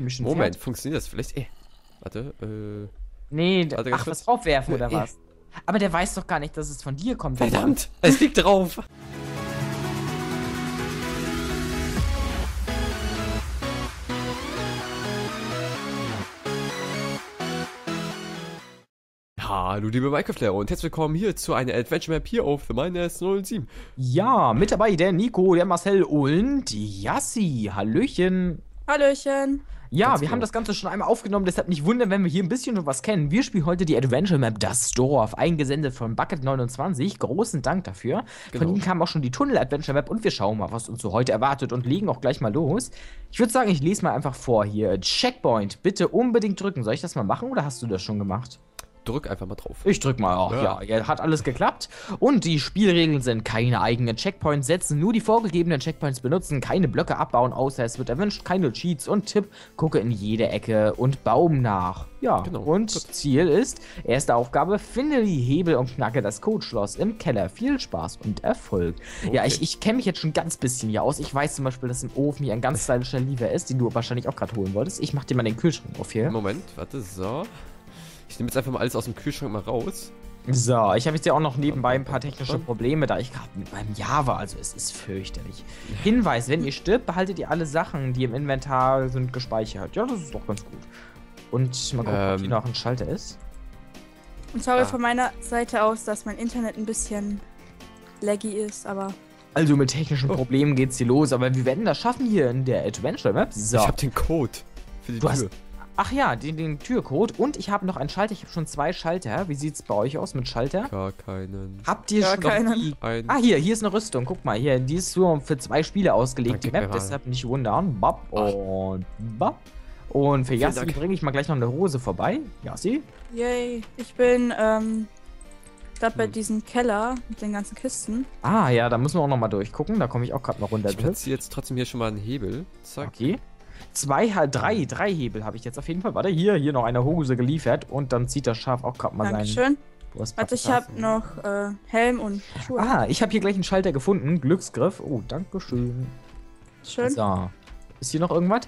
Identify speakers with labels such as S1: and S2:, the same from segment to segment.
S1: Mission
S2: Moment,
S1: fährt.
S2: funktioniert das vielleicht? Äh, warte, äh.
S1: Nee,
S2: Warte,
S1: ach, was draufwerfen oder
S2: Äh,
S1: was? Aber der weiß doch gar nicht, dass es von dir kommt.
S2: Verdammt! Es liegt drauf! Hallo liebe Minecraft-Lehrer und herzlich willkommen hier zu einer Adventure Map hier auf The Miners 07.
S1: Ja, mit dabei der Nico, der Marcel und die Yassi. Hallöchen.
S3: Hallöchen.
S1: Ja,
S2: Ganz
S1: wir
S2: genau.
S1: haben das Ganze schon einmal aufgenommen, deshalb nicht wundern, wenn wir hier ein bisschen schon was kennen. Wir spielen heute die Adventure Map Das Dorf, eingesendet von Bucket29. Großen Dank dafür. Von
S2: Genau.
S1: ihm kam auch schon die Tunnel Adventure Map und wir schauen mal, was uns so heute erwartet und legen auch gleich mal los. Ich würde sagen, ich lese mal einfach vor hier. Checkpoint, bitte unbedingt drücken. Soll ich das mal machen oder hast du das schon gemacht?
S2: Drück einfach mal drauf.
S1: Ich drück mal auch, ja.
S2: Ja.
S1: ja. Hat alles geklappt. Und die Spielregeln sind keine eigenen Checkpoints setzen, nur die vorgegebenen Checkpoints benutzen, keine Blöcke abbauen, außer es wird erwünscht, keine Cheats und Tipp, gucke in jede Ecke und Baum nach. Ja,
S2: Genau.
S1: und
S2: Gut.
S1: Ziel ist, erste Aufgabe, finde die Hebel und knacke das Codeschloss im Keller. Viel Spaß und Erfolg. Ja,
S2: Okay.
S1: ich, ich kenne mich jetzt schon ganz bisschen hier aus. Ich weiß zum Beispiel, dass im Ofen hier ein ganz stylischer Liefer ist, den du wahrscheinlich auch gerade holen wolltest. Ich mach dir mal den Kühlschrank auf hier.
S2: Moment, warte, so. Ich nehme jetzt einfach mal alles aus dem Kühlschrank mal raus.
S1: So, ich habe jetzt ja auch noch nebenbei ein paar technische Probleme, da ich gerade mit meinem Java, also es ist fürchterlich. Hinweis, wenn ihr stirbt, behaltet ihr alle Sachen, die im Inventar sind, gespeichert. Ja, das ist doch ganz gut. Und mal gucken, ob
S2: Ähm.
S1: hier noch ein Schalter ist.
S3: Und sorry
S2: Ah.
S3: von meiner Seite aus, dass mein Internet ein bisschen laggy ist, aber
S1: Also mit technischen. Problemen geht's hier los, aber wir werden das schaffen hier in der Adventure Map. So.
S2: Ich habe den Code für die
S1: Du hast-
S2: Tür.
S1: Ach ja, den, den Türcode und ich habe noch einen Schalter. Ich habe schon zwei Schalter. Wie sieht's bei euch aus mit Schalter?
S2: Gar keinen.
S1: Habt ihr
S3: Gar
S1: schon
S3: keinen.
S1: die
S2: Ein.
S1: Ah, hier, hier ist eine Rüstung. Guck mal, hier, die ist nur für zwei Spiele ausgelegt, die Map, deshalb nicht wundern. Bap und bap. Und für Yassi bringe ich mal gleich noch eine Hose vorbei. Yassi?
S3: yay. Ich bin ähm, gerade bei
S2: Hm.
S3: diesem Keller mit den ganzen Kisten.
S1: Ah, ja, da müssen wir auch noch mal durchgucken. Da komme ich auch gerade mal runter.
S2: Ich platziere jetzt trotzdem hier schon mal einen Hebel. Zack.
S1: Okay. Zwei, drei, drei Hebel habe ich jetzt auf jeden Fall. Warte, hier, hier noch eine Hose geliefert und dann zieht das Schaf auch gerade mal seinen
S3: Dankeschön.
S1: Brustpack
S3: Warte, ich
S1: da.
S3: habe noch äh, Helm und Schuhe.
S1: Ah, ich habe hier gleich einen Schalter gefunden. Glücksgriff. Oh, danke schön.
S3: Schön.
S1: So. Ist hier noch irgendwas?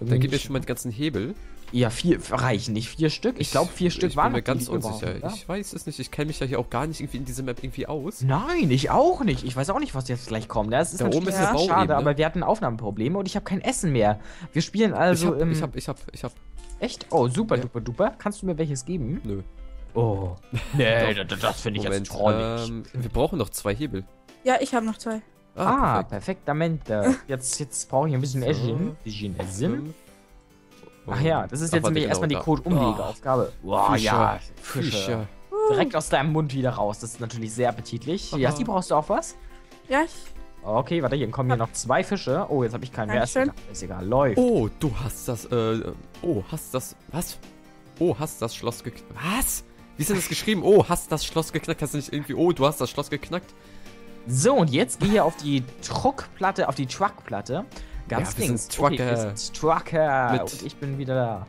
S2: Dann gib mir schon mal die ganzen Hebel.
S1: Ja, vier reichen nicht vier Stück. Ich glaube, vier Stück
S2: ich
S1: waren
S2: bin mir ganz unsicher. Ich weiß es nicht. Ich kenne mich ja hier auch gar nicht irgendwie in dieser Map irgendwie aus.
S1: Nein, ich auch nicht. Ich weiß auch nicht, was jetzt gleich kommt. Das ist
S2: Da oben ist eine Bauebene.
S1: schade, aber wir hatten Aufnahmeprobleme und ich habe kein Essen mehr. Wir spielen also
S2: ich hab,
S1: im...
S2: ich hab, ich hab, ich hab.
S1: echt? Oh, super,
S2: Ja.
S1: duper, duper. Kannst du mir welches geben?
S2: Nö.
S1: Oh. Nee, das, das finde ich
S2: Moment.
S1: jetzt trollig.
S2: Ähm, wir brauchen noch zwei Hebel.
S3: Ja, ich habe noch zwei.
S1: ah,
S2: perfekt.
S1: perfektamente. Jetzt, jetzt brauche ich ein bisschen
S2: So.
S1: Essen. Bisschen Essen. Ach ja, das ist jetzt nämlich
S2: genau,
S1: erstmal die. Code-Umlegeaufgabe. Wow,
S2: Fische.
S1: ja. Fische.
S2: Fische.
S1: Direkt aus deinem Mund wieder raus. Das ist natürlich sehr appetitlich.
S2: Aha.
S1: Jasti, brauchst du auch was?
S3: Ja, ich,
S1: Okay, warte, hier kommen hier noch zwei Fische. Oh, jetzt habe ich keinen mehr. Ist
S3: Dankeschön.
S1: egal, ist egal. Läuft.
S2: Oh, du hast das, äh, oh, hast das, was? Oh, hast das Schloss geknackt. Was? Wie ist denn das geschrieben? Oh, hast das Schloss geknackt. Hast du nicht irgendwie, oh, du hast das Schloss geknackt?
S1: So, und jetzt gehe ich auf die Truckplatte, auf die Truckplatte. Ganz
S2: Ja,
S1: links.
S2: Trucker.
S1: Okay, wir sind Trucker.
S2: Mit-
S1: und ich bin wieder da.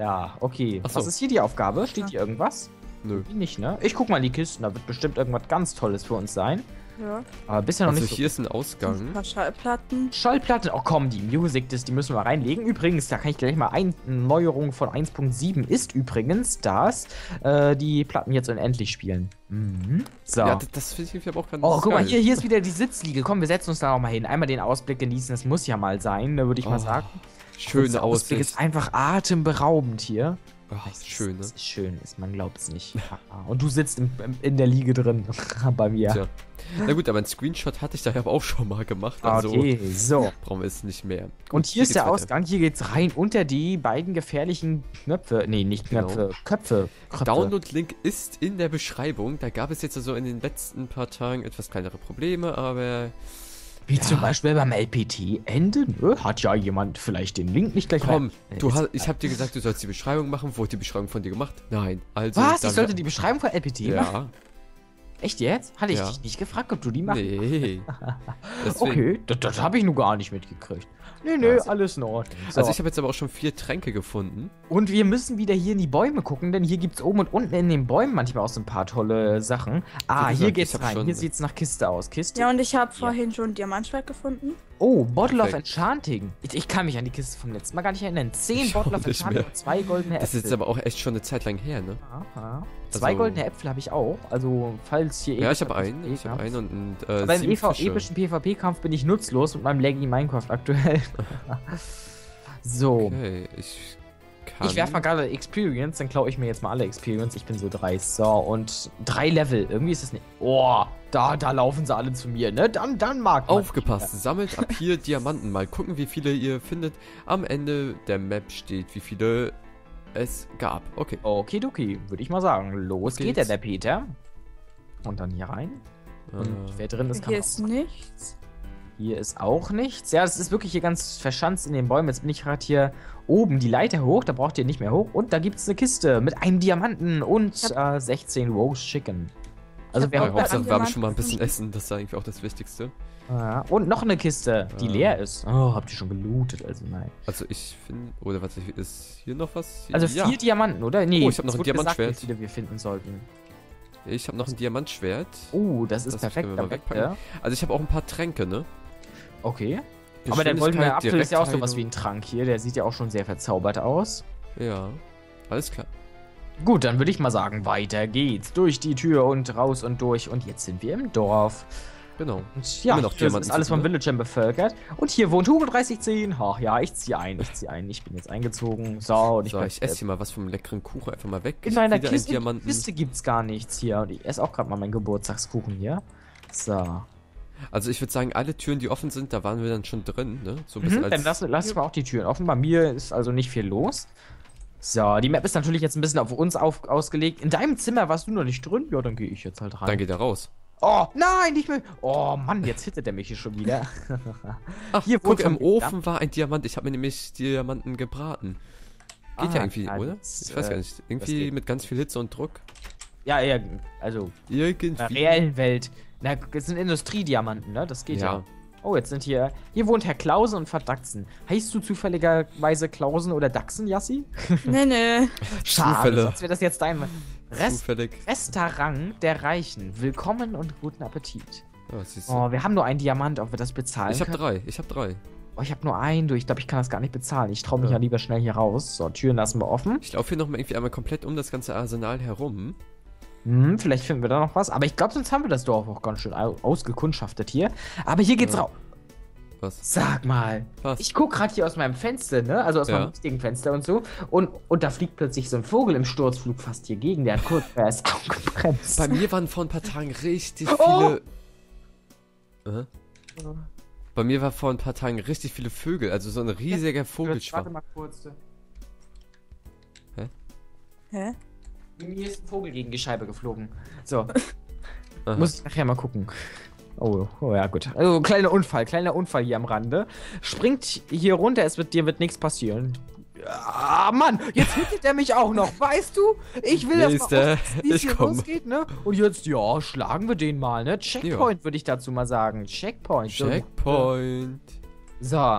S1: Ja, okay.
S2: So.
S1: Was ist hier die Aufgabe? Steht hier irgendwas?
S2: Nö.
S1: Nicht, ne? Ich guck mal in die Kisten. Da wird bestimmt irgendwas ganz Tolles für uns sein.
S3: Ja.
S1: Aber bisher noch
S2: Also
S1: nicht so.
S2: hier ist ein
S3: Ein
S2: Ausgang.
S3: paar Schallplatten.
S1: Schallplatte. Oh komm, die Music Disc, die müssen wir reinlegen. Übrigens, da kann ich gleich mal ein Neuerung von 1.7 ist übrigens, dass äh, die Platten jetzt unendlich spielen. Mhm. So.
S2: Ja, das, das finde ich auch ganz
S1: Oh, guck mal,
S2: geil.
S1: hier, hier ist wieder die Sitzliege. Komm, wir setzen uns da noch mal hin. Einmal den Ausblick genießen, das muss ja mal sein, ne, würde ich mal
S2: Oh,
S1: sagen.
S2: Schöne
S1: Der Ausblick
S2: Aussicht.
S1: ist einfach atemberaubend hier. Das ist
S2: schön, ne?
S1: Ist schön, ist, man glaubt es nicht. Und du sitzt im, im, in der Liege drin bei mir.
S2: Tja. Na gut, aber ein Screenshot hatte ich da ja auch schon mal gemacht. Also
S1: Okay, so.
S2: brauchen wir es nicht mehr. Gut,
S1: Und hier ist
S2: geht's
S1: der
S2: weiter.
S1: Ausgang. Hier geht's rein unter die beiden gefährlichen Knöpfe. Nee, nicht
S2: Genau.
S1: Knöpfe. Köpfe. Köpfe.
S2: Download-Link ist in der Beschreibung. Da gab es jetzt also in den letzten paar Tagen etwas kleinere Probleme, aber
S1: Wie zum Beispiel beim LPT-Ende. Ne? Hat ja jemand vielleicht den Link nicht gleich
S2: komm, du hast, ich habe dir gesagt, du sollst die Beschreibung machen. Wurde die Beschreibung von dir gemacht? Nein. Also
S1: Was? Ich sollte die Beschreibung von LPT machen?
S2: Ja,
S1: Echt jetzt? Hatte ich
S2: Ja.
S1: dich nicht gefragt, ob du die machst?
S2: nee.
S1: Okay, das, das habe ich nur gar nicht mitgekriegt. Nö, nö,
S2: Also-
S1: alles in Ordnung. So.
S2: Also ich habe jetzt aber auch schon vier Tränke gefunden.
S1: und wir müssen wieder hier in die Bäume gucken, denn hier gibt es oben und unten in den Bäumen manchmal auch so ein paar tolle Sachen. Ah, hier
S2: gesagt,
S1: geht's rein. Hier sieht's nach Kiste aus. Kiste?
S3: Ja, und ich habe vorhin schon ein Diamantschwert gefunden.
S1: Oh, Bottle of
S2: Perfekt.
S1: Enchanting. Ich, ich kann mich an die Kiste vom letzten Mal gar nicht erinnern. Zehn
S2: Ich
S1: Bottle of Enchanting
S2: mehr.
S1: und zwei goldene
S2: Das
S1: Äpfel.
S2: ist jetzt aber auch echt schon eine Zeit lang her, ne?
S1: Aha. Zwei
S2: Also-
S1: goldene Äpfel habe ich auch. Also, falls hier
S2: Ja, ich habe einen. Ich habe einen und, äh,
S1: Aber im
S2: sieben
S1: EV
S2: Fische.
S1: epischen PvP-Kampf bin ich nutzlos mit meinem laggy Minecraft aktuell. so.
S2: Okay, ich kann...
S1: Ich werfe mal gerade Experience, dann klaue ich mir jetzt mal alle Experience. Ich bin so dreist. So, und drei Level. Irgendwie ist es nicht. Oh, da, da laufen sie alle zu mir, ne? Dann, dann mag man.
S2: Aufgepasst, sammelt ab hier Diamanten. Mal gucken, wie viele ihr findet. Am Ende der Map steht, wie viele es gab. Okay.
S1: Okidoki, würde ich mal sagen. Los geht der,
S2: geht's.
S1: der Peter. Und dann hier rein. Und
S2: Äh,
S1: wer drin ist, kann
S3: Hier
S1: auch
S3: ist nichts.
S1: Hier ist auch nichts. Ja, es ist wirklich hier ganz verschanzt in den Bäumen. Jetzt bin ich gerade hier oben die Leiter hoch. Da braucht ihr nicht mehr hoch. Und da gibt es eine Kiste mit einem Diamanten und äh, 16 Roast Chicken. Also wir
S2: Hauptsache, wir haben schon mal ein bisschen. Essen. Das ist eigentlich auch das Wichtigste.
S1: Ja, und noch eine Kiste, die
S2: Ah.
S1: leer ist. Oh, habt ihr schon gelootet? Also nein.
S2: Also ich finde... Oder was, ist hier noch was?
S1: Also
S2: ja,
S1: vier Diamanten, oder? Nee,
S2: Oh, ich hab noch ein
S1: gesagt,
S2: Diamantschwert.
S1: wie viele wir finden sollten.
S2: ich habe noch ein Diamantschwert.
S1: Oh, das ist
S2: Das
S1: perfekt.
S2: mal wegpacken.
S1: ja.
S2: Also ich habe auch ein paar Tränke, ne?
S1: Okay. Aber der goldene Apfel ist ja auch sowas wie ein Trank hier. Der sieht ja auch schon sehr verzaubert aus.
S2: Ja, alles klar.
S1: Gut, dann würde ich mal sagen, weiter geht's. Durch die Tür und raus und durch. Und jetzt sind wir im Dorf.
S2: Genau.
S1: Und ja,
S2: noch Diamanten
S1: ist alles vom
S2: finden,
S1: Villagern bevölkert. Und hier wohnt Hugo 3010. Ach ja, ich ziehe ein, ich ziehe ein. Ich bin jetzt eingezogen. So, und ich,
S2: So, ich esse hier mal was vom leckeren Kuchen einfach mal weg.
S1: In meiner Kiste. Kiste gibt's gar nichts hier. Und ich esse auch gerade mal meinen Geburtstagskuchen hier. So.
S2: Also ich würde sagen, alle Türen, die offen sind, da waren wir dann schon drin, ne? So
S1: Mhm, dann lass, lass mal auch die Türen offen. Bei mir ist also nicht viel los. So, die Map ist natürlich jetzt ein bisschen auf uns auf, ausgelegt. In deinem Zimmer warst du noch nicht drin? Ja, dann gehe ich jetzt halt rein.
S2: dann geht er raus.
S1: Oh, nein, nicht mehr. Oh, Mann, jetzt hittet er mich hier schon wieder.
S2: Ach,
S1: Hier
S2: guck, im Ofen war ein Diamant. Ich habe mir nämlich Diamanten gebraten. Geht
S1: Ah,
S2: ja irgendwie,
S1: ja,
S2: oder?
S1: das,
S2: Ich weiß gar
S1: äh,
S2: nicht. Irgendwie mit ganz viel Hitze und Druck.
S1: Ja, ja, also in der
S2: Irgendwie.
S1: reellen Welt. Na, das sind Industriediamanten, ne? Das geht ja.
S2: Ja.
S1: Oh, jetzt sind hier. Hier wohnt Herr Klausen und Verdachsen. Heißt du zufälligerweise Klausen oder Dachsen, Jassi?
S3: Nee, nee.
S1: Schade,
S2: Zufälle.
S1: sonst wäre das jetzt dein Rest
S2: Zufällig.
S1: Restaurant der Reichen. Willkommen und guten Appetit.
S2: Ja, du.
S1: Oh, wir haben nur einen Diamant, ob wir das bezahlen
S2: ich habe
S1: können.
S2: drei. Ich habe drei.
S1: Oh, ich habe nur einen, du. Ich glaube, ich kann das gar nicht bezahlen. Ich traue mich
S2: Ja.
S1: ja lieber schnell hier raus. So, Türen lassen wir offen.
S2: Ich laufe hier noch mal irgendwie einmal komplett um das ganze Arsenal herum.
S1: Hm, vielleicht finden wir da noch was. Aber ich glaube, sonst haben wir das Dorf auch ganz schön au- ausgekundschaftet hier. Aber hier geht's
S2: Ja.
S1: raus.
S2: Was?
S1: Sag mal.
S2: Was?
S1: Ich guck gerade hier aus meinem Fenster, ne? Also aus
S2: Ja.
S1: meinem richtigen Fenster und so. Und, und da fliegt plötzlich so ein Vogel im Sturzflug fast hier gegen. Der hat kurz erst gebremst.
S2: Bei mir waren vor ein paar Tagen richtig
S1: Oh!
S2: viele. Äh? Bei mir war vor ein paar Tagen richtig viele Vögel, also so ein riesiger
S1: Warte
S2: Vogelschwarm.
S1: mal kurz.
S3: Hä?
S1: Mir ist ein Vogel gegen die Scheibe geflogen. So,
S2: Aha.
S1: muss ich nachher mal gucken. Oh, oh ja, gut. Also, kleiner Unfall, kleiner Unfall hier am Rande. Springt hier runter, es wird, dir wird nichts passieren. Ah, Mann, jetzt hittet er mich auch noch, weißt du? Ich will das
S2: Nächster.
S1: mal austesten, wie es
S2: Ich
S1: hier
S2: komm.
S1: losgeht, ne? Und jetzt, ja, schlagen wir den mal, ne? Checkpoint würde ich dazu mal sagen. Checkpoint. So,
S2: Checkpoint.
S1: So.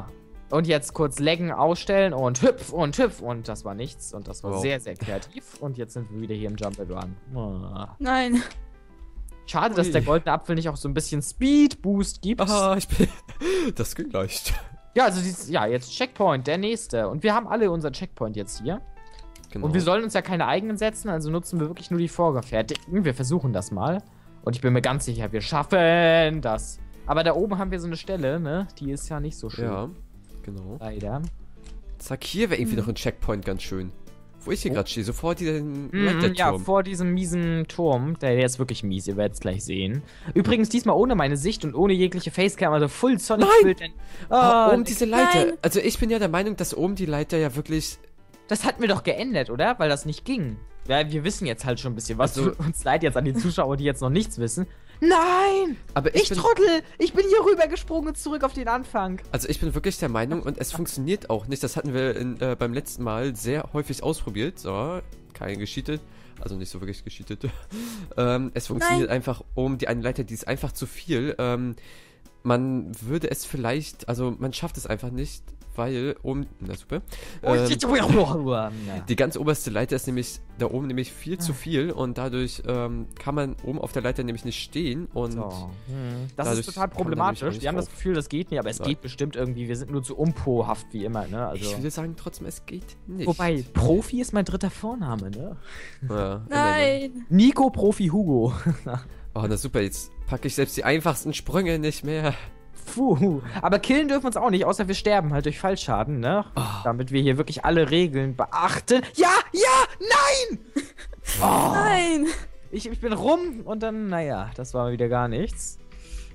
S1: Und jetzt kurz Leggen ausstellen und hüpf und hüpf. Und das war nichts. Und das war
S2: Wow.
S1: sehr, sehr kreativ. Und jetzt sind wir wieder hier im Jump Run. Ah.
S3: Nein.
S1: Schade, dass
S2: Ui.
S1: der goldene Apfel nicht auch so ein bisschen Speed Boost gibt.
S2: Ah, ich bin. Das ging leicht.
S1: Ja, also dieses, ja, jetzt Checkpoint, der nächste. Und wir haben alle unser Checkpoint jetzt hier.
S2: Genau.
S1: Und wir sollen uns ja keine eigenen setzen, also nutzen wir wirklich nur die vorgefertigten. Wir versuchen das mal. Und ich bin mir ganz sicher, wir schaffen das. Aber da oben haben wir so eine Stelle, ne? Die ist ja nicht so schön.
S2: Ja, genau.
S1: Leider.
S2: Zack, hier wäre irgendwie noch ein Checkpoint ganz schön. Wo ich hier gerade stehe, sofort diesen
S1: Mhm, ja, vor diesem miesen Turm. Der, der ist wirklich mies, ihr werdet es gleich sehen. Übrigens diesmal ohne meine Sicht und ohne jegliche Facecam, also Full Sonic
S2: Nein!
S1: Filtern.
S2: Oh,
S1: Ah,
S2: oben diese Leiter.
S3: Nein.
S2: Also ich bin ja der Meinung, dass oben die Leiter ja wirklich.
S1: das hatten wir doch geändert, oder? Weil das nicht ging. Ja, wir wissen jetzt halt schon ein bisschen was.
S2: Also-
S1: uns leid jetzt an die Zuschauer, die jetzt noch nichts wissen. Nein!
S2: Aber ich,
S1: Ich
S2: bin,
S1: Trottel! Ich bin hier rübergesprungen und zurück auf den Anfang.
S2: also ich bin wirklich der Meinung und es funktioniert auch nicht. Das hatten wir in, äh, beim letzten Mal sehr häufig ausprobiert. So, kein gescheatet. Also nicht so wirklich gescheatet. ähm, es funktioniert einfach um die eine Leiter, die ist einfach zu viel. Ähm, man würde es vielleicht, also man schafft es einfach nicht, weil oben, na super, ähm, die ganz oberste Leiter ist nämlich da oben nämlich viel
S1: Ah.
S2: zu viel und dadurch ähm, kann man oben auf der Leiter nämlich nicht stehen und
S1: So. Hm. Das ist total problematisch. Wir haben das. Gefühl, das geht nicht, aber es
S2: Nein.
S1: geht bestimmt irgendwie. Wir sind nur zu umpohaft wie immer, ne? Also.
S2: ich würde sagen trotzdem, es geht nicht.
S1: Wobei, Profi ist mein dritter Vorname, ne?
S2: Ja, immer
S3: Nein!
S1: Nico Profi Hugo.
S2: Oh, na super, jetzt packe ich selbst die einfachsten Sprünge nicht mehr.
S1: Puh. Aber killen dürfen wir uns auch nicht, außer wir sterben halt durch Fallschaden, ne? Damit wir hier wirklich alle Regeln beachten. Ja, ja, nein! Oh,
S3: Nein!
S1: ich, ich bin rum und dann, naja, das war wieder gar nichts.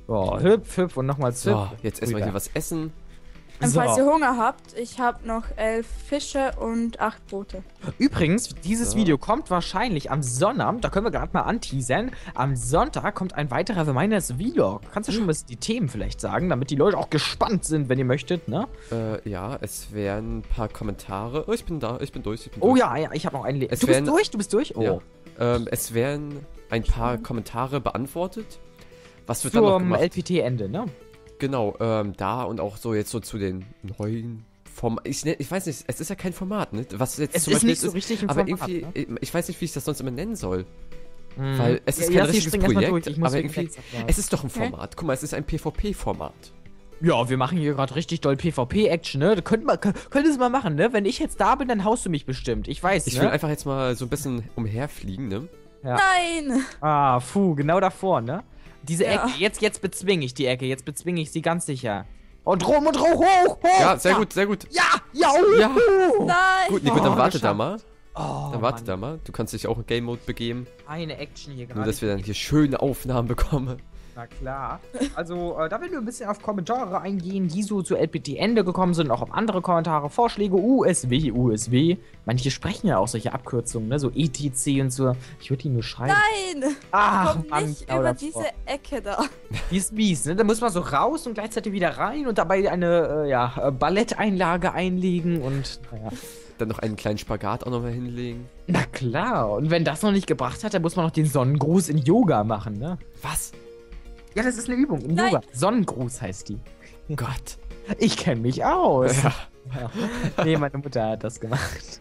S1: Oh, hüpf, hüpf und nochmals hüpf.
S2: So, jetzt erstmal hier was essen.
S3: Und
S1: So.
S3: falls ihr Hunger habt, ich habe noch elf Fische und acht Brote.
S1: Übrigens, dieses
S2: So.
S1: Video kommt wahrscheinlich am Sonntag, da können wir gerade mal anteasern. Am Sonntag kommt ein weiterer Reminders Vlog. Kannst du schon was die Themen vielleicht sagen, damit die Leute auch gespannt sind, wenn ihr möchtet, ne?
S2: Äh, ja, es wären ein paar Kommentare. Oh, ich bin da, ich bin durch, ich bin
S1: Oh
S2: durch.
S1: ja, ja, ich habe noch einen. Le
S2: Es
S1: du bist
S2: werden-
S1: durch, du bist durch? Oh.
S2: Ja. Ähm, es werden ein paar Kommentare beantwortet. Was wird dann noch
S1: Zum
S2: gemacht?
S1: LPT-Ende, ne?
S2: Genau, ähm, da und auch so jetzt so zu den neuen Form ich, ne- ich weiß nicht, es ist ja kein Format, ne? Was jetzt
S1: Es
S2: zum
S1: ist
S2: Beispiel
S1: nicht so richtig ein
S2: aber
S1: Format,
S2: irgendwie,
S1: ne?
S2: ich weiß nicht, wie ich das sonst immer nennen soll.
S1: Mhm.
S2: Weil es ist kein
S1: Jassi,
S2: richtiges
S1: mal
S2: Projekt,
S1: durch, ich muss
S2: aber irgendwie, es ist doch ein Format. Guck mal, es ist ein PvP-Format.
S1: Ja, wir machen hier gerade richtig doll PvP-Action, ne? Da könnte man, könntest du mal machen, ne? Wenn ich jetzt da bin, dann haust du mich bestimmt. Ich weiß,
S2: Ich
S1: ne?
S2: will einfach jetzt mal so ein bisschen umherfliegen, ne?
S1: Ja.
S3: Nein!
S1: Ah, puh, genau davor, ne? Diese
S3: Ja.
S1: Ecke, jetzt, jetzt bezwinge ich die Ecke, jetzt bezwinge ich sie ganz sicher. Und rum und hoch, hoch, hoch!
S2: Ja, sehr gut, sehr gut.
S1: Ja, ja, uh,
S2: Ja.
S3: Nein!
S2: Gut, Nico,
S1: Oh,
S2: dann warte
S1: geschafft.
S2: da mal.
S1: Oh,
S2: Dann warte
S1: Mann.
S2: da mal. Du kannst dich auch in Game Mode begeben.
S1: Eine Action hier gerade.
S2: Nur, dass wir dann hier schöne Aufnahmen bekommen.
S1: Na klar. Also, äh, da werden wir ein bisschen auf Kommentare eingehen, die so zu LPT-Ende gekommen sind, auch auf andere Kommentare, Vorschläge, USW, USW. Manche sprechen ja auch solche Abkürzungen, ne? So ETC und so. Ich würde die nur schreiben.
S3: Nein!
S1: Ach,
S3: Komm
S1: Mann,
S3: nicht über diese Ecke da.
S1: Die ist mies, ne? Da muss man so raus und gleichzeitig wieder rein und dabei eine, äh, ja, äh, Balletteinlage einlegen und, naja.
S2: Dann noch einen kleinen Spagat auch nochmal hinlegen.
S1: Na klar, und wenn das noch nicht gebracht hat, dann muss man noch den Sonnengruß in Yoga machen, ne?
S2: Was?
S1: Ja, das ist eine Übung im
S3: Nein.
S1: Yoga. Sonnengruß heißt die.
S2: Gott.
S1: Ich kenne mich aus.
S2: Ja.
S1: Ja. Nee, meine Mutter hat das gemacht.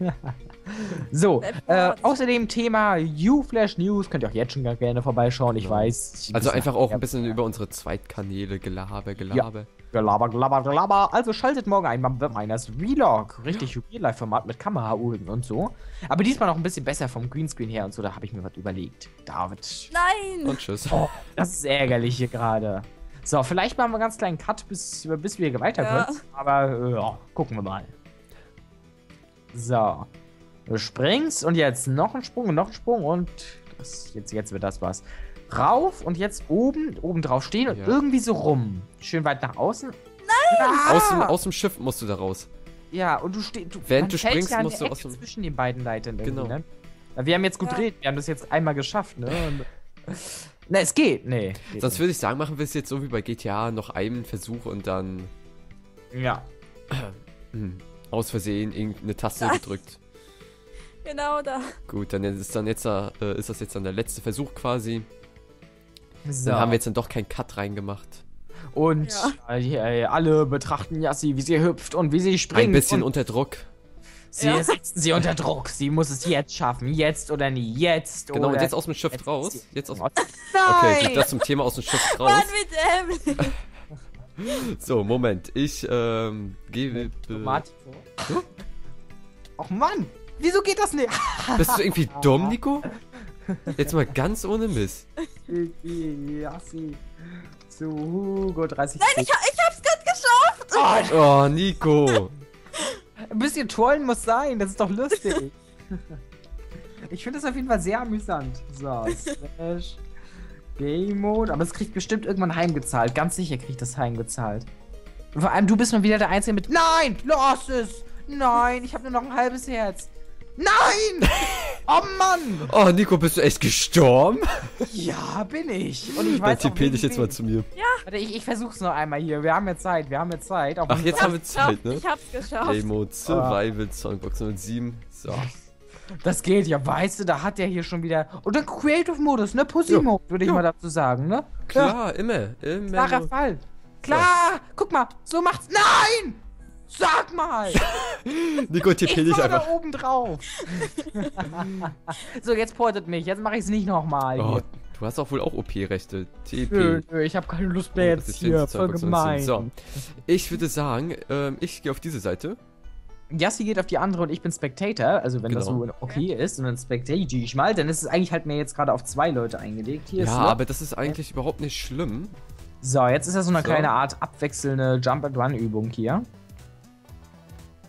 S1: so, äh,
S3: Leopard.
S1: außerdem Thema U-Flash News. Könnt ihr auch jetzt schon gerne vorbeischauen. Ich
S2: Ja.
S1: weiß. ich
S2: Also einfach auch ein bisschen über unsere Zweitkanäle Gelaber, Gelaber.
S1: Gelaber, gelaber, gelaber. Also schaltet morgen ein beim Miners Vlog. Richtig Real-Life-Format mit Kamerauhren und so. Aber diesmal noch ein bisschen besser vom Greenscreen her und so. Da habe ich mir was überlegt. David.
S3: Nein!
S2: Und tschüss.
S1: Oh, das ist ärgerlich hier gerade. So, vielleicht machen wir einen ganz kleinen Cut, bis, bis wir weiter
S3: Ja.
S1: können. Aber äh, ja, gucken wir mal. So. Du springst und jetzt noch ein Sprung und noch ein Sprung und das, jetzt, jetzt wird das was. Rauf und jetzt oben, oben drauf stehen und
S2: Ja.
S1: irgendwie so rum. Schön weit nach außen. Nein!
S2: Aus, dem, aus dem Schiff musst du da raus.
S1: Ja, und du stehst.
S2: Während du
S1: fällt
S2: springst,
S1: ja
S2: musst du aus dem-
S1: zwischen den beiden Leitern irgendwie,
S2: Genau.
S1: ne? Na, wir haben jetzt gut
S3: Ja.
S1: dreht, wir haben das jetzt einmal geschafft, ne? Na, es geht, nee. Geht
S2: Sonst
S1: nicht.
S2: würde ich sagen, machen wir es jetzt so wie bei GTA, noch einen Versuch und dann
S1: Ja.
S2: hm, aus Versehen irgendeine Taste
S3: Das-
S2: gedrückt.
S3: Genau da.
S2: Gut, dann ist, dann jetzt, äh, ist das jetzt dann der letzte Versuch quasi.
S1: So.
S2: Dann haben wir jetzt dann doch keinen Cut reingemacht.
S1: Und
S3: Ja.
S1: äh, alle betrachten Yassi, wie sie hüpft und wie sie springt.
S2: Ein bisschen unter Druck.
S1: sie
S3: Ja.
S1: setzen sie unter Druck. Sie muss es jetzt schaffen. Jetzt oder nie. Jetzt
S2: Genau,
S1: oder
S2: und jetzt aus dem Schiff
S1: jetzt
S2: raus. Jetzt aus,
S1: Nein!
S2: okay, das zum Thema aus dem Schiff raus.
S3: Mann, wie dämlich.
S2: So, Moment. Ich ähm, gebe.
S1: Tomatik. Och Mann! Wieso geht das nicht?
S2: Bist du irgendwie dumm, Nico? Jetzt mal ganz ohne Mist.
S1: Yassi. Zu Hugo 30.
S3: Nein, ich, ich hab's grad geschafft.
S2: Oh, Nico.
S1: Ein bisschen trollen muss sein, das ist doch lustig. ich finde das auf jeden Fall sehr amüsant. So, slash Game Mode. Aber es kriegt bestimmt irgendwann heimgezahlt. Ganz sicher kriegt das heimgezahlt. Und vor allem, du bist mal wieder der Einzige mit. Nein! Lass es! Nein, ich habe nur noch ein halbes Herz. Nein! Oh Mann!
S2: Oh, Nico, bist du echt gestorben?
S1: Ja, bin ich. Und ich
S2: Dann
S1: weiß
S2: tippe
S1: wegen
S2: dich jetzt mal zu mir.
S1: Warte, ich, ich versuch's noch einmal hier. Wir haben ja Zeit, wir haben ja Zeit. Auch
S2: Ach, jetzt haben wir Zeit, ne?
S3: Ich hab's geschafft.
S2: Game Mode Survival Songbox 07. So.
S1: Das geht ja, weißt du, da hat der hier schon wieder. Und dann Creative Modus, ne? Pussy
S2: Ja.
S1: Mode, würde ich
S2: Ja.
S1: mal dazu sagen, ne?
S2: Klar, immer. Immer.
S1: Klarer Fall. Klar! Guck mal, so macht's. Nein! Sag mal!
S2: Nico, TP
S1: Ich
S2: dich einfach.
S1: da oben drauf. so, jetzt portet mich. Jetzt mache ich es nicht nochmal.
S2: Oh, du hast auch wohl auch OP-Rechte. TP.
S1: Nö, nö, ich habe keine Lust mehr jetzt hier. Voll gemein.
S2: So, ich würde sagen, ähm, ich gehe auf diese Seite.
S1: Yassi geht auf die andere und ich bin Spectator. Also wenn das
S2: Genau.
S1: so okay ist und dann spectate ich mal, dann ist es eigentlich halt mir jetzt gerade auf zwei Leute eingelegt. Hier
S2: Ja, aber das ist eigentlich überhaupt nicht schlimm.
S1: So, jetzt ist das so eine
S2: So.
S1: kleine Art abwechselnde Jump-and-Run-Übung hier.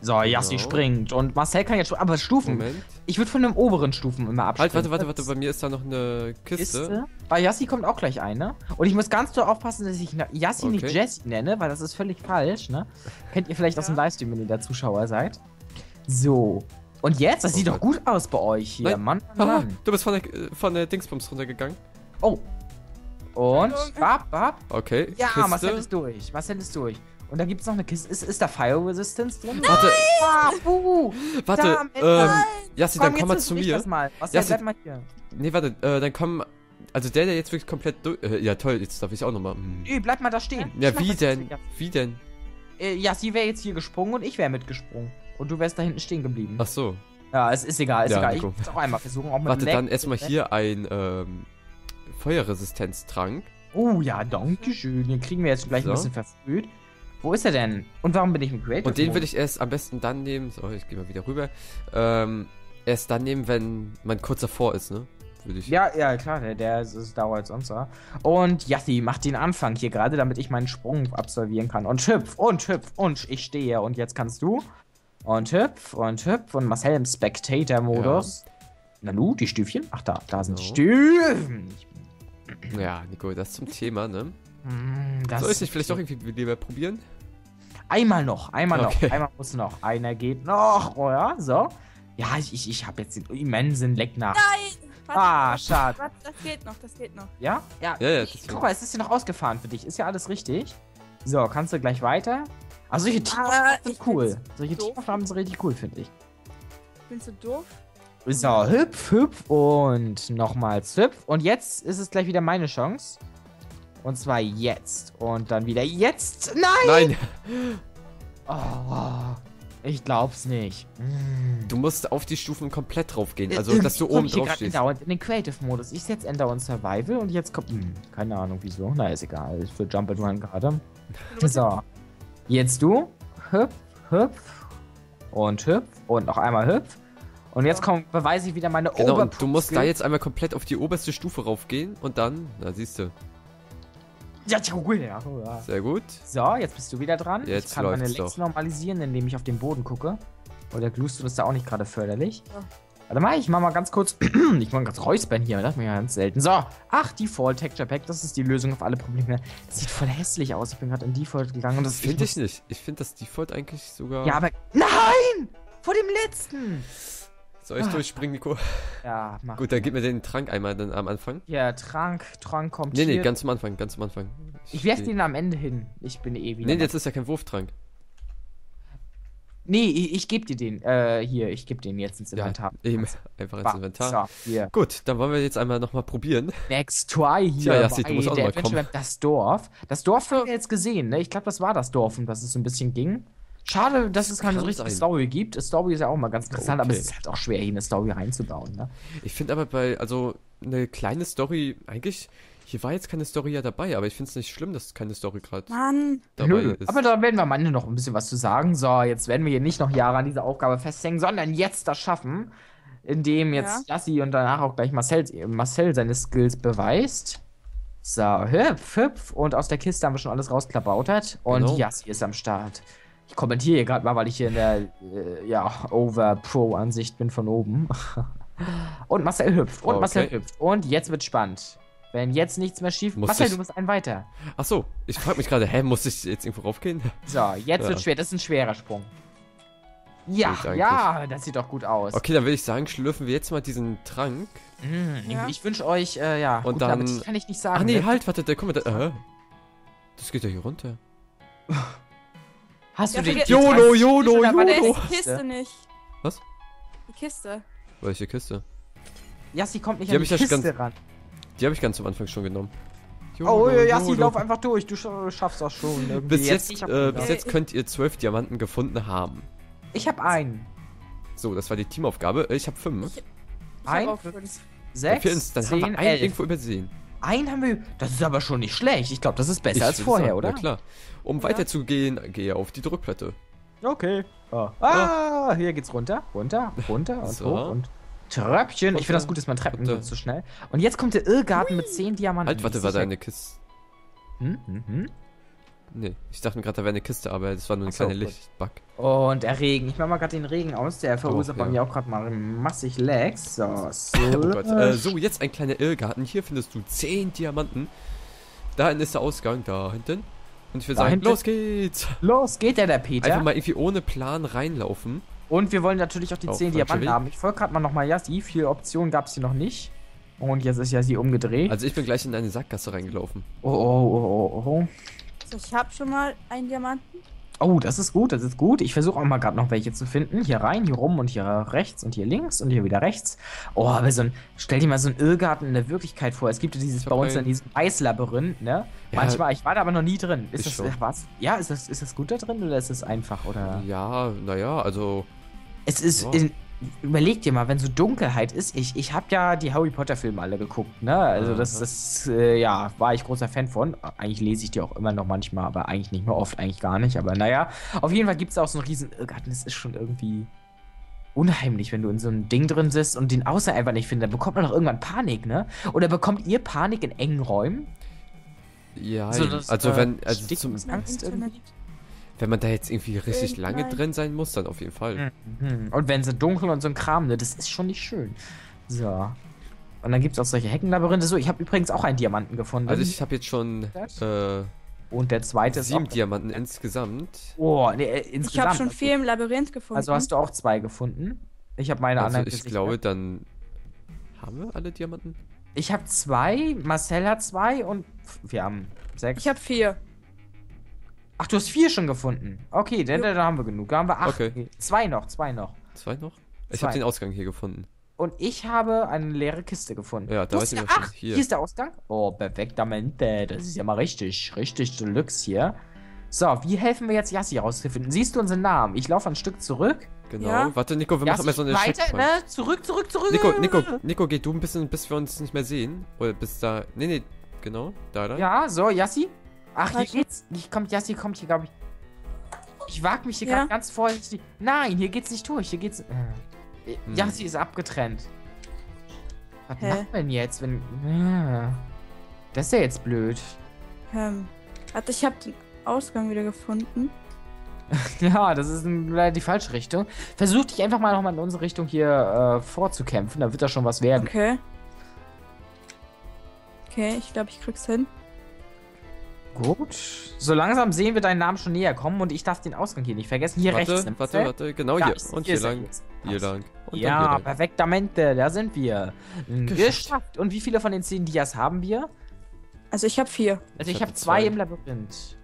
S1: So, Yassi
S2: Genau.
S1: springt und Marcel kann jetzt schon, aber Stufen.
S2: Moment.
S1: Ich würde von den oberen Stufen immer
S2: Halt,
S1: abspringen.
S2: warte, warte, warte, bei mir ist da noch eine Kiste.
S1: Kiste. Bei Yassi kommt auch gleich eine. Und ich muss ganz doll aufpassen, dass ich Yassi nicht
S2: Okay.
S1: Jessie nenne, weil das ist völlig falsch, ne? Kennt ihr vielleicht aus dem
S3: Ja.
S1: Livestream, wenn ihr da Zuschauer seid. So. Und jetzt, das
S2: Oh
S1: sieht doch
S2: Gott.
S1: gut aus bei euch hier.
S2: Nein.
S1: Mann, Mann, Mann.
S2: du bist von der, äh, von der Dingsbums runtergegangen.
S1: Oh. Und, bap, bap.
S2: Okay.
S1: Ja,
S2: Kiste.
S1: Marcel ist durch. Marcel ist durch. Und da gibt es noch eine Kiste. Ist, ist da Fire Resistance drin?
S2: Warte,
S1: Ah, buh.
S2: warte. Ähm, Jassi, dann
S1: Komm,
S2: mal zu mir.
S1: Das mal. Marcel,
S2: Jassi-
S1: bleib mal hier.
S2: Nee, warte, äh, dann komm. Also der, der jetzt wirklich komplett durch. Äh, ja, toll, jetzt darf ich auch nochmal. Hm.
S1: Nö, bleib mal da stehen.
S2: Ja, wie denn? Wie denn?
S1: Äh, ja, sie wäre jetzt hier gesprungen und ich wäre mitgesprungen. Und du wärst da hinten stehen geblieben.
S2: Ach so.
S1: Ja, es ist egal, ist
S2: Ja,
S1: egal.
S2: Nico.
S1: Ich muss auch einmal versuchen. Auch mit
S2: Warte, dann erstmal hier ein ähm, Feuerresistenztrank.
S1: Oh ja, danke schön. Den kriegen wir jetzt gleich
S2: So.
S1: ein bisschen verfrüht. Wo ist er denn? Und warum bin ich mit Creative
S2: Und den würde ich erst am besten dann nehmen. So, ich gehe mal wieder rüber. Ähm, erst dann nehmen, wenn man kurz davor ist, ne? Würde ich.
S1: Ja, ja, klar, der, der ist, ist dauert sonst so. Und Yassi macht den Anfang hier gerade, damit ich meinen Sprung absolvieren kann. Und hüpf, und hüpf, und ich stehe. Und jetzt kannst du. Und hüpf, und hüpf. Und Marcel im Spectator-Modus. Nanu, die Stüfchen? Ach, da, da sind die
S2: So.
S1: Stüfchen.
S2: Ja, Nico, das zum Thema, ne?
S1: Das
S2: Soll ich nicht vielleicht doch irgendwie lieber probieren?
S1: Einmal noch, einmal
S2: Okay.
S1: noch, einmal muss noch. Einer geht noch, oh ja, so. Ja, ich, ich, ich habe jetzt den immensen Leck nach.
S3: Nein! Warte,
S1: Ah, schade.
S3: warte, das geht noch, das geht noch.
S1: Ja? Ja,
S2: Ja, ja,
S1: guck mal, es ist ja noch ausgefahren für dich. Ist ja alles richtig. So, kannst du gleich weiter? Also solche Teamaufnahmen
S3: Ah,
S1: sind cool. Solche. Teamaufnahmen sind richtig cool, finde ich.
S3: Findest du doof?
S1: So, hüpf, hüpf und nochmals hüpf. Und jetzt ist es gleich wieder meine Chance. Und zwar jetzt. Und dann wieder jetzt. Nein!
S2: Nein!
S1: Oh, ich glaub's nicht. Mm.
S2: Du musst auf die Stufen komplett drauf gehen.
S1: Äh,
S2: Also,
S1: äh,
S2: dass du oben
S1: ich hier
S2: drauf stehst.
S1: Dauernd in den Creative-Modus. Ich setze Ender und Survival und jetzt kommt. Hm, keine Ahnung wieso. Na, ist egal. Ist für Jump and Run gerade. So. Jetzt du. Hüpf, hüpf. Und hüpf. Und noch einmal hüpf. Und jetzt kommt, beweise ich wieder meine
S2: Genau,
S1: Overproof
S2: du musst da jetzt einmal komplett auf die oberste Stufe raufgehen und dann, na siehst du,
S1: Ja,
S2: sehr gut.
S1: So, jetzt bist du wieder dran.
S2: Jetzt
S1: ich kann meine
S2: doch.
S1: normalisieren, indem ich auf den Boden gucke. Oder Gluestone ist da auch nicht gerade förderlich.
S3: Ja.
S1: Warte mal, ich mach mal ganz kurz. ich mach ganz räuspern hier, das mir ja ganz selten. So, ach, Default Texture Pack, das ist die Lösung auf alle Probleme. Das sieht voll hässlich aus. Ich bin gerade in Default gegangen und das
S2: Finde ich nicht. Ich finde das Default eigentlich sogar.
S1: Ja, aber. Nein! Vor dem letzten!
S2: Soll ich
S1: Ah.
S2: durchspringen, Nico?
S1: Ja, mach.
S2: Gut, dann gib mir den Trank einmal dann am Anfang.
S1: Ja, Trank, Trank kommt
S2: Nee, nee,
S1: hier.
S2: ganz am Anfang, ganz am Anfang.
S1: ich werf den am Ende hin. Ich bin eh wieder.
S2: Nee, jetzt ist ja kein Wurftrank.
S1: nee ich, ich geb dir den. Äh, hier, ich geb den jetzt ins
S2: Ja,
S1: Inventar.
S2: eben. Einfach ins Inventar.
S1: So, hier.
S2: Gut, dann wollen wir jetzt einmal nochmal probieren.
S1: Next Try hier
S2: Tja, Jassi, du musst auch mal kommen.
S1: Das Dorf. Das Dorf haben wir jetzt gesehen, ne? Ich glaube, das war das Dorf, um das es so ein bisschen ging. Schade, dass es keine so richtige
S2: sein.
S1: Story gibt. Die Story ist ja auch mal ganz interessant, aber
S2: Okay.
S1: es ist halt auch schwer, hier eine Story reinzubauen, ne?
S2: Ich finde aber bei, also, eine kleine Story, eigentlich, hier war jetzt keine Story ja dabei, aber ich finde es nicht schlimm, dass keine Story gerade dabei
S1: Nö,
S2: ist.
S1: aber da werden wir am Ende noch ein bisschen was zu sagen. So, jetzt werden wir hier nicht noch Jahre an dieser Aufgabe festhängen, sondern jetzt das schaffen, indem jetzt Lassi und danach auch gleich Marcel, Marcel seine Skills beweist. So, hüpf, hüpf. Und aus der Kiste haben wir schon alles rausklabautert. Und
S2: Genau.
S1: Yassi ist am Start. Ich kommentiere hier gerade mal, weil ich hier in der, äh, ja, Over-Pro-Ansicht bin von oben. und Marcel hüpft. Und
S2: Okay.
S1: Marcel hüpft. Und jetzt wird spannend. Wenn jetzt nichts mehr schief...
S2: Muss
S1: Marcel,
S2: ich-
S1: du musst einen weiter.
S2: Ach so, ich frage mich gerade, hä, muss ich jetzt irgendwo raufgehen?
S1: So, jetzt
S2: Ja.
S1: wird schwer. Das ist ein schwerer Sprung. Ja, ja, das sieht doch gut aus.
S2: Okay, dann würde ich sagen, schlürfen wir jetzt mal diesen Trank.
S1: Mm,
S3: Ja.
S1: Ich, wünsche euch, äh, ja,
S2: Und
S1: guten
S2: dann-
S1: Appetit kann ich nicht sagen.
S2: Ach nee,
S1: ne?
S2: halt, warte, mal, da, äh, das geht ja hier runter.
S1: Hast
S3: Ja,
S1: du den
S2: YOLO, YOLO, YOLO.
S3: ist die Kiste nicht.
S2: Was?
S3: Die Kiste.
S2: Welche Kiste?
S1: Jassi kommt nicht
S2: Die
S1: an die
S2: ich
S1: Kiste
S2: ganz-
S1: ran.
S2: Die habe ich ganz am Anfang schon genommen.
S1: Oh,
S2: YOLO,
S1: Jassi, lauf einfach durch. Du sch- schaffst das schon. Irgendwie.
S2: Bis jetzt,
S1: ich hab,
S2: äh, bis jetzt könnt ihr zwölf Diamanten gefunden haben.
S1: ich hab einen.
S2: So, das war die Teamaufgabe. Ich habe fünf.
S3: Ich
S1: Ein,
S3: hab fünf.
S1: Sechs,
S2: dann haben
S1: zehn,
S2: wir einen
S1: elf.
S2: irgendwo übersehen.
S1: Einen haben wir. Das ist aber schon nicht schlecht. Ich glaube, das ist besser
S2: Ich
S1: als vorher,
S2: sagen,
S1: oder?
S2: Na klar. Um
S3: Ja.
S2: weiterzugehen, gehe auf die Druckplatte.
S1: Okay. Ah, hier geht's runter, runter, runter und
S2: So.
S1: hoch und Tröpfchen. Ich finde das gut, dass man Treppen
S2: Runter.
S1: so schnell. Und jetzt kommt der Irrgarten mit 10 Diamanten.
S2: Halt, warte, war
S1: sicher-
S2: da eine Kiste?
S1: Hm, hm, hm.
S2: Nee, ich dachte mir gerade, da wäre eine Kiste, aber das war nur ein
S1: so,
S2: kleiner. Lichtbug.
S1: Und der Regen. Ich mach mal gerade den Regen aus. Der verursacht
S2: ja.
S1: bei mir auch gerade mal massig Lags. So, so.
S2: Oh Gott. Äh, so, jetzt ein kleiner Irrgarten. Hier findest du 10 Diamanten. Da hinten ist der Ausgang, da hinten. Und ich würde sagen, los geht's.
S1: Los, geht der, der Peter.
S2: Einfach mal irgendwie ohne Plan reinlaufen.
S1: Und wir wollen natürlich auch die
S2: Oh,
S1: 10
S2: falscher
S1: Diamanten haben. Ich folge gerade mal nochmal Yassi. Viele Optionen gab es hier noch nicht. Und jetzt ist Yassi umgedreht.
S2: Also ich bin gleich in eine Sackgasse reingelaufen.
S1: oh, oh, oh, oh, oh.
S3: Ich habe schon mal einen Diamanten.
S1: Oh, das ist gut, das ist gut. Ich versuche auch mal gerade noch welche zu finden. Hier rein, hier rum und hier rechts und hier links und hier wieder rechts. Oh, aber so ein, stell dir mal so einen Irrgarten in der Wirklichkeit vor. Es gibt ja dieses bei uns in diesem Eislabyrinth, ne?
S2: Ja.
S1: Manchmal, ich war da aber noch nie drin. Ist
S2: Ich
S1: das
S2: schon.
S1: äh, was? Ja, ist das, ist das gut da drin oder ist das einfach? Oder?
S2: Ja, naja, also
S1: Es ist.
S2: Ja.
S1: In, überleg dir mal, wenn so Dunkelheit ist, ich, ich habe ja die Harry Potter Filme alle geguckt, ne? Also das,
S2: Aha.
S1: das äh, ja, war ich großer Fan von. Eigentlich lese ich die auch immer noch manchmal, aber eigentlich nicht mehr oft, eigentlich gar nicht. Aber naja, auf jeden Fall gibt es auch so einen riesen Irrgarten. Das ist schon irgendwie unheimlich, wenn du in so einem Ding drin sitzt und den Außer einfach nicht findest. Dann bekommt man doch irgendwann Panik, ne? Oder bekommt ihr Panik in engen Räumen?
S2: ja,
S1: So, das,
S2: also
S1: äh,
S2: wenn also zum,
S1: Angst
S3: Internet.
S2: Wenn man da jetzt irgendwie richtig lange drin sein muss, dann auf jeden Fall.
S1: Mhm. Und wenn sie dunkel und so ein Kram, ne? Das ist schon nicht schön. So. Und dann gibt es auch solche Heckenlabyrinthe. So, ich habe übrigens auch einen Diamanten gefunden.
S2: Also ich habe jetzt schon äh,
S1: und der zweite ist
S2: sieben. Diamanten insgesamt.
S1: Oh, nee, äh,
S3: Ich
S1: insgesamt.
S3: habe schon
S1: also-
S3: vier im Labyrinth gefunden.
S1: Also hast du auch zwei gefunden. Ich habe meine
S2: Also
S1: anderen
S2: ich glaube, dann haben wir alle Diamanten.
S1: Ich habe zwei, Marcel hat zwei und wir haben sechs.
S3: ich habe vier.
S1: Ach, du hast vier schon gefunden. Okay, dann,
S3: Jo.
S1: dann haben wir genug. Da haben wir acht.
S2: Okay.
S1: Zwei noch, zwei noch.
S2: Zwei noch? Ich habe den Ausgang hier gefunden.
S1: Und ich habe eine leere Kiste gefunden.
S2: Ja, da ich
S1: ja acht.
S2: Hier.
S1: Hier ist der Ausgang. Oh, perfektamente. Das ist ja mal richtig, richtig Deluxe hier. So, wie helfen wir jetzt Yassi rauszufinden? Siehst du unseren Namen? Ich laufe ein Stück zurück.
S2: Genau.
S3: Ja.
S2: Warte, Nico, wir
S1: Yassi,
S2: machen mal so eine
S1: weiter, ne? Zurück, zurück, zurück.
S2: Nico, Nico, Nico, geh du ein bisschen, bis wir uns nicht mehr sehen. Oder bis da. Nee, nee, genau. Da, da.
S1: Ja, so, Yassi. Ach, hier geht's. Ich kommt, Yassi kommt hier, glaube ich. Ich wag mich hier
S3: Ja.
S1: gerade ganz vorsichtig. Nein, hier geht's nicht durch. Hier geht's. Äh.
S2: Hm.
S1: Yassi ist abgetrennt. Was
S3: Hä?
S1: macht man jetzt, wenn. Ja. Das ist ja jetzt blöd.
S3: Ähm, warte, ich habe den Ausgang wieder gefunden.
S1: Ja, das ist leider die falsche Richtung. Versuch dich einfach mal nochmal in unsere Richtung hier äh, vorzukämpfen. Da wird da schon was werden.
S3: Okay. Okay, ich glaube, ich krieg's hin.
S1: Gut. So langsam sehen wir deinen Namen schon näher kommen und ich darf den Ausgang hier nicht vergessen. Hier
S2: Warte,
S1: rechts.
S2: warte,
S1: Feld.
S2: warte. Genau
S1: Da
S2: hier.
S1: ist-
S2: Und hier
S1: ist er,
S2: lang.
S1: er.
S2: Hier lang. Und
S1: ja,
S2: hier
S1: perfektamente, da sind wir.
S2: Geschafft.
S1: Geschafft. Und wie viele von den 10 Dias haben wir?
S3: Also ich habe vier.
S1: Also
S2: Ich
S1: ich, habe zwei
S2: zwei.
S1: im Labyrinth.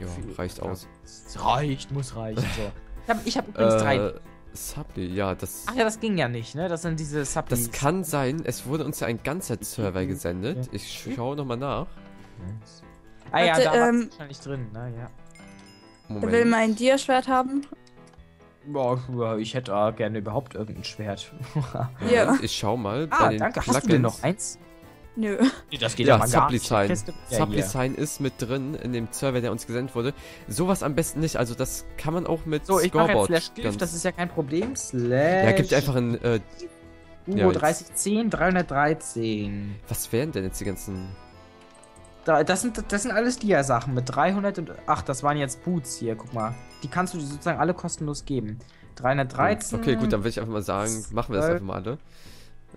S2: Ja, reicht
S1: ja.
S2: aus.
S1: Es reicht, muss reichen. So. Ich habe ich hab übrigens drei.
S2: Äh, Supply, ja, das.
S1: Ach ja, das ging ja nicht, ne? Das sind diese Supplis.
S2: Das kann sein, es wurde uns ja ein ganzer Server gesendet. Ich schaue nochmal nach.
S1: Ah ja,
S3: Warte,
S1: da war
S3: ähm,
S1: wahrscheinlich drin, ne? Ja.
S3: Der will
S2: Moment.
S3: mein Dia-Schwert haben.
S1: Boah, ja, ich hätte auch gerne überhaupt irgendein Schwert.
S3: Ja.
S2: Moment, Ich schau mal bei
S1: ah,
S2: den
S1: danke.
S2: Plugins.
S1: Hast du denn noch eins?
S3: Nö.
S1: Nee, das
S2: Ja. Sign.
S1: Kiste- Ja,
S2: Supply
S1: hier.
S2: Sign ist mit drin in dem Server, der uns gesendet wurde. Sowas am besten nicht, also das kann man auch mit
S1: So, ich mache jetzt
S2: Scoreboard
S1: Slash Gift, das ist ja kein Problem. Slash.
S2: Ja, gibt einfach ein, äh,
S1: Ugo
S2: ja, jetzt-
S1: 3010, 313.
S2: was wären denn jetzt die ganzen...
S1: Da, das, sind, das sind alles Dia-Sachen mit 300 und. Ach, das waren jetzt Boots hier, guck mal. Die kannst du dir sozusagen alle kostenlos geben. 313.
S2: Okay, gut, dann würde ich einfach mal sagen, machen wir das einfach mal alle.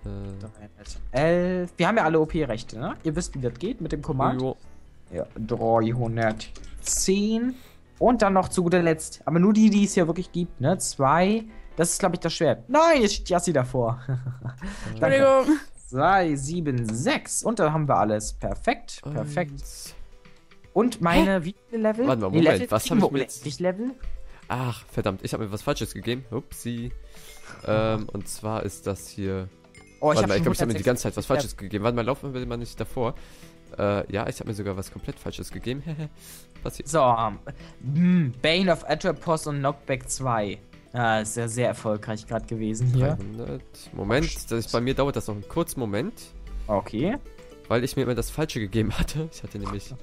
S2: Äh,
S1: 311. Wir haben ja alle OP-Rechte, ne? Ihr wisst, wie das geht mit dem Command.
S2: jo.
S1: Ja, 310. Und dann noch zu guter Letzt, aber nur die, die es hier wirklich gibt, ne? Zwei. Das ist, glaube ich, das Schwert. Nein, jetzt steht Yassi davor.
S3: Entschuldigung.
S1: 2, 7, 6. Und dann haben wir alles. Perfekt, perfekt.
S2: Eins.
S1: Und meine, wie viele Level?
S2: Warte mal, Moment,
S1: Level
S2: was
S1: kriegen
S2: hab ich
S1: wir
S2: mir jetzt-
S1: unendlich Level?
S2: Ach, verdammt, ich habe mir was Falsches gegeben. Upsi. Ähm, und zwar ist das hier...
S1: Oh,
S2: Warte mal, ich glaube, ich habe mir die ganze Zeit was
S1: 176
S2: Falsches gegeben. Warte mal, laufen wir mal nicht davor. Äh, ja, ich habe mir sogar was komplett Falsches gegeben. Passiert.
S1: So, ähm, hm, Bane of Atropos und Knockback 2. Ah, ist ja sehr erfolgreich gerade gewesen hier.
S2: 300. Moment, das, bei mir dauert das noch einen kurzen Moment,
S1: Okay.
S2: weil ich mir immer das Falsche gegeben hatte. Ich hatte nämlich,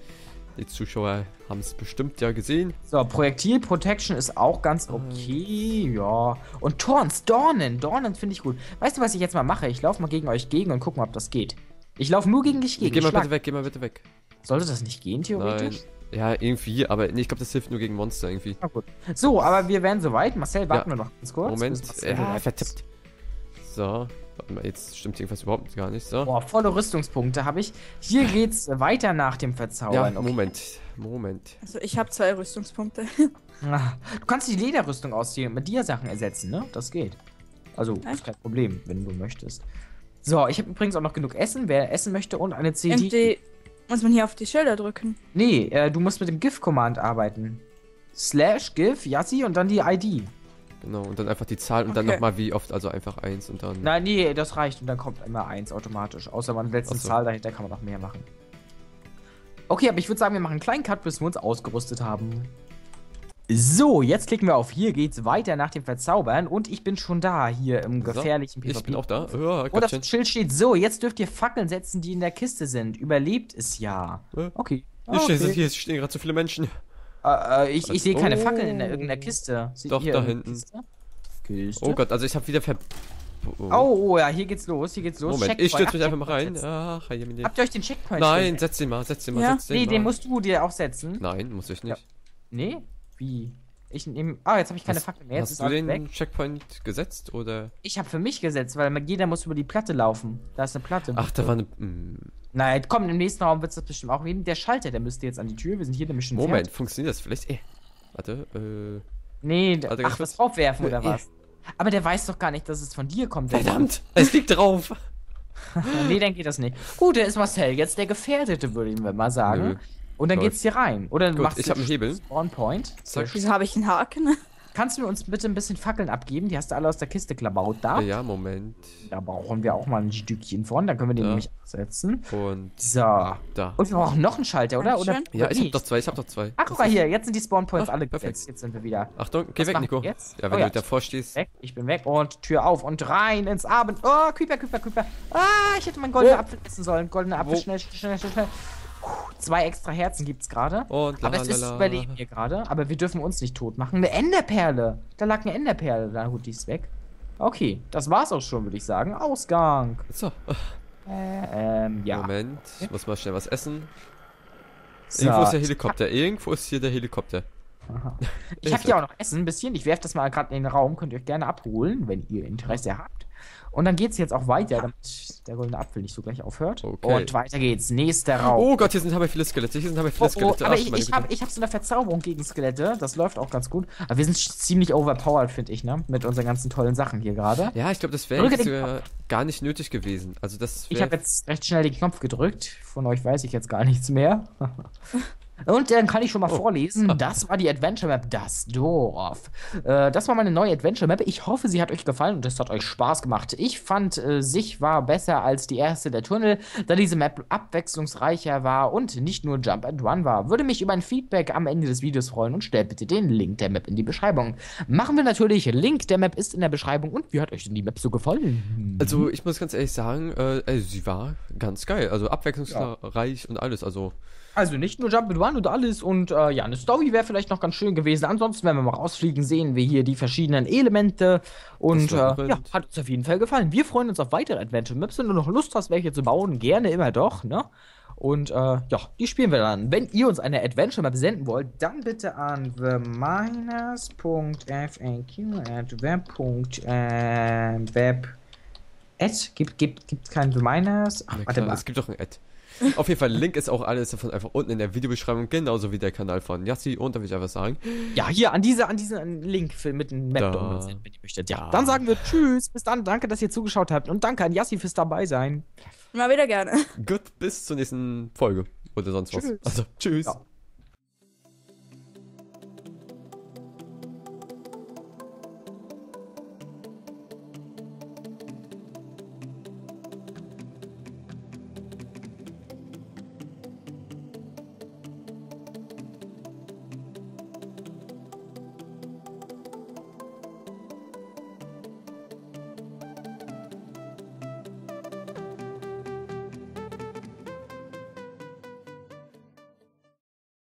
S2: die Zuschauer haben es bestimmt ja gesehen.
S1: So, Projektil Protection ist auch ganz okay, ja. Und Torns, Dornen, Dornen finde ich gut. Weißt du, was ich jetzt mal mache? Ich laufe mal gegen euch gegen und guck mal, ob das geht. Ich laufe nur gegen dich gegen.
S2: Geh mal
S1: schlag-
S2: bitte weg, geh mal bitte weg.
S1: Sollte das nicht gehen,
S2: Nein. Ja, irgendwie, aber nee, ich glaube, das hilft nur gegen Monster irgendwie.
S1: Na gut. So, aber wir werden soweit. Marcel, warten
S2: Ja.
S1: wir noch ganz kurz.
S2: Moment. Ja,
S1: ist.
S2: vertippt. So. Warte mal, jetzt stimmt irgendwas überhaupt gar nicht. So.
S1: Boah, volle Rüstungspunkte habe ich. Hier geht's weiter nach dem
S2: Ja,
S1: Verzaubern. okay.
S2: Moment. Moment.
S3: Also ich habe zwei Rüstungspunkte.
S1: Du kannst die Lederrüstung ausziehen und mit dir Sachen ersetzen, ne? Das geht. Also, ist
S3: Echt?
S1: kein Problem, wenn du möchtest. So, ich habe übrigens auch noch genug Essen, wer essen möchte und eine CD.
S3: Irgendwie muss man hier auf die Schilder drücken.
S1: Nee, äh, du musst mit dem GIF-Command arbeiten. Slash GIF, Yassi und dann die ID.
S2: Genau, und dann einfach die Zahl und dann
S3: Okay.
S2: nochmal wie oft, also einfach eins und dann.
S1: Nein, nee, das reicht und dann kommt immer eins automatisch. Außer man
S2: Ach so.
S1: Zahl dahinter, kann man noch mehr machen. Okay, aber ich würde sagen, wir machen einen kleinen Cut, bis wir uns ausgerüstet haben. So, jetzt klicken wir auf hier geht's weiter nach dem Verzaubern und ich bin schon da, hier im gefährlichen PvP.
S2: Ich bin auch da. Ja,
S1: Und das
S2: Gottchen.
S1: Schild steht so, jetzt dürft ihr Fackeln setzen, die in der Kiste sind. Überlebt es ja. Okay.
S2: Hier stehen,
S1: okay.
S2: hier stehen gerade so viele Menschen.
S1: Äh, äh, ich ich sehe keine
S2: Oh.
S1: Fackeln in der, irgendeiner Kiste. Seht
S2: Doch, da hinten.
S1: Kiste? Kiste?
S2: Oh Gott, also ich habe wieder ver.
S1: Oh, oh, ja, hier geht's los, hier geht's los.
S2: Moment, ich
S1: Checkpoint.
S2: stürze mich
S1: Ach,
S2: einfach mal rein. Ach, ja.
S1: Habt ihr euch den Checkpoint
S2: Nein, setz den mal, setz den mal,
S3: Ja.
S2: setz den
S1: Nee,
S2: mal.
S1: den musst du dir auch setzen.
S2: Nein, muss ich nicht.
S1: Nee? Wie? Ich nehme. Ah, jetzt habe ich keine
S2: Hast,
S1: Fackel mehr. Jetzt
S2: hast du den
S1: weg.
S2: Checkpoint gesetzt oder?
S1: Ich habe für mich gesetzt, weil jeder muss über die Platte laufen. Da ist eine Platte.
S2: Ach, da war eine. mm,
S1: Nein, komm, im nächsten Raum wird es das bestimmt auch geben. Der Schalter, der müsste jetzt an die Tür. Wir sind hier nämlich schon
S2: Moment,
S1: fertig.
S2: funktioniert das vielleicht? Eh. Warte, äh.
S1: Nee,
S2: Warte,
S1: ach, was draufwerfen oder
S2: Äh,
S1: was? Aber der weiß doch gar nicht, dass es von dir kommt.
S2: Verdammt! Es liegt drauf!
S1: nee, dann geht das nicht. Gut, der ist Marcel jetzt der Gefährdete, würde ich mal sagen.
S2: Nö.
S1: Und dann
S2: Läuft.
S1: geht's hier rein. Oder du
S2: Gut,
S1: machst
S2: ich
S1: hier
S2: hab einen Hebel.
S1: Spawn Point.
S2: Zack.
S3: Wieso habe ich einen Haken?
S1: Kannst du uns bitte ein bisschen Fackeln abgeben? Die hast du alle aus der Kiste klabaut da.
S2: Ja, ja, Moment.
S1: Da brauchen wir auch mal ein Stückchen von. Dann können wir den
S2: Ja.
S1: nämlich absetzen.
S2: Und
S1: So.
S2: da.
S1: Und wir brauchen noch einen Schalter, oder? oder.
S2: Ja, ich hab
S1: nicht?
S2: doch zwei, ich hab doch zwei.
S1: Ach, guck mal hier. Jetzt sind die Spawn Points
S2: Ach,
S1: alle
S2: perfekt.
S1: gesetzt. Jetzt sind wir wieder
S2: Achtung, geh
S1: Was
S2: weg, Nico.
S1: jetzt?
S2: Ja, wenn
S1: Oh ja.
S2: du davor stehst.
S1: weg. Ich bin weg. Und Tür auf und rein ins Abend. Oh, Creeper, Creeper, Creeper. Ah, ich hätte meinen goldenen
S2: Wo?
S1: Apfel essen sollen. Goldener Apfel.
S2: Wo?
S1: Schnell, schnell, schnell, schnell. Zwei extra Herzen gibt's gerade. Aber es ist. Überleben hier gerade. Aber wir dürfen uns nicht tot machen. Eine Enderperle. Da lag eine Enderperle. Na gut, die ist weg. Okay, das war's auch schon, würde ich sagen. Ausgang.
S2: So,
S1: Äh, ähm, ja.
S2: Moment. Ich muss mal schnell was essen.
S1: So.
S2: Irgendwo ist der Helikopter. Irgendwo ist hier der Helikopter.
S1: Aha. Ich habe hier auch noch Essen ein bisschen. Ich werfe das mal gerade in den Raum. Könnt ihr euch gerne abholen, wenn ihr Interesse habt. Und dann geht's jetzt auch weiter, damit der goldene Apfel nicht so gleich aufhört.
S2: Okay.
S1: Und weiter geht's. Nächster Raum.
S2: Oh Gott, hier sind aber viele Skelette. Hier sind aber viele
S1: Oh, oh,
S2: Skelette.
S1: aber
S2: Ach,
S1: ich, ich habe ich hab so eine Verzauberung gegen Skelette. Das läuft auch ganz gut. Aber wir sind ziemlich overpowered, finde ich, ne? Mit unseren ganzen tollen Sachen hier gerade.
S2: Ja, ich glaube, das wäre gar nicht nötig gewesen. Also das
S1: Ich habe jetzt recht schnell den Knopf gedrückt. Von euch weiß ich jetzt gar nichts mehr. Und dann kann ich schon mal
S2: Oh.
S1: vorlesen. Das war die Adventure Map Das Dorf. Äh, das war meine neue Adventure Map. Ich hoffe, sie hat euch gefallen und es hat euch Spaß gemacht. Ich fand, äh, sich war besser als die erste der Tunnel, da diese Map abwechslungsreicher war und nicht nur Jump and Run war. Würde mich über ein Feedback am Ende des Videos freuen und stellt bitte den Link der Map in die Beschreibung. Machen wir natürlich. Link der Map ist in der Beschreibung. Und wie hat euch denn die Map so gefallen?
S2: Also ich muss ganz ehrlich sagen, äh, also sie war ganz geil. Also abwechslungsreich und alles. Also
S1: Also nicht nur Jump and Run und alles und äh, ja, eine Story wäre vielleicht noch ganz schön gewesen. Ansonsten, wenn wir mal rausfliegen, sehen wir hier die verschiedenen Elemente und äh, ja, hat uns auf jeden Fall gefallen. Wir freuen uns auf weitere Adventure Maps. Wenn du noch Lust hast, welche zu bauen, gerne immer doch, ne? Und äh, ja, die spielen wir dann. Wenn ihr uns eine Adventure Map senden wollt, dann bitte an theminers.faq at web. Äh, at, gibt, gibt, gibt kein The Miners. Ach,
S2: na
S1: warte mal.
S2: es gibt auch ein Ad. Auf jeden Fall, Link ist auch alles davon einfach unten in der Videobeschreibung, genauso wie der Kanal von Yassi. Und da will ich einfach sagen,
S1: Ja, hier an diese, an diesen Link für, mit dem Map
S2: Da.
S1: wenn ihr möchtet. Ja,
S2: Da.
S1: dann sagen wir Tschüss. Bis dann. Danke, dass ihr zugeschaut habt. Und danke an Yassi fürs dabei sein.
S3: Mal wieder gerne.
S2: gut, bis zur nächsten Folge. Oder sonst was.
S1: Tschüss.
S2: Also, tschüss.
S1: Ja.